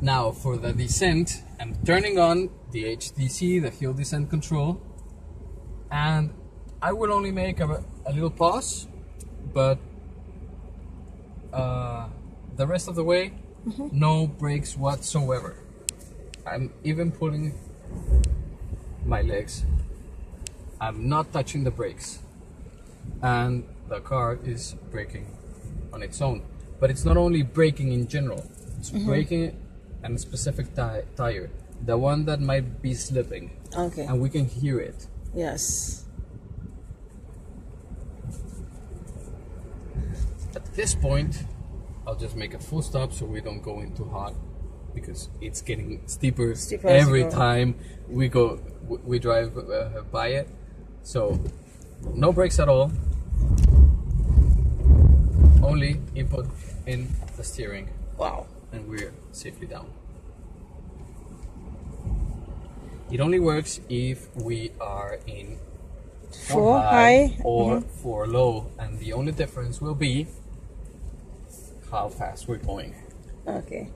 Now for the descent, I'm turning on the HDC, the hill descent control, and I will only make a, a little pause, but uh, the rest of the way, no brakes whatsoever. I'm even pulling my legs. I'm not touching the brakes, and the car is braking on its own. But it's not only braking in general; it's braking on a specific ti- tire, the one that might be slipping, Okay. and we can hear it. Yes. At this point, I'll just make a full stop so we don't go in too hot because it's getting steeper, Steeper every go. time we go we drive uh, by it. So no brakes at all. Only input in the steering Wow. and we're safely down. It only works if we are in Four high. or mhm. four low, and the only difference will be how fast we're going. Okay.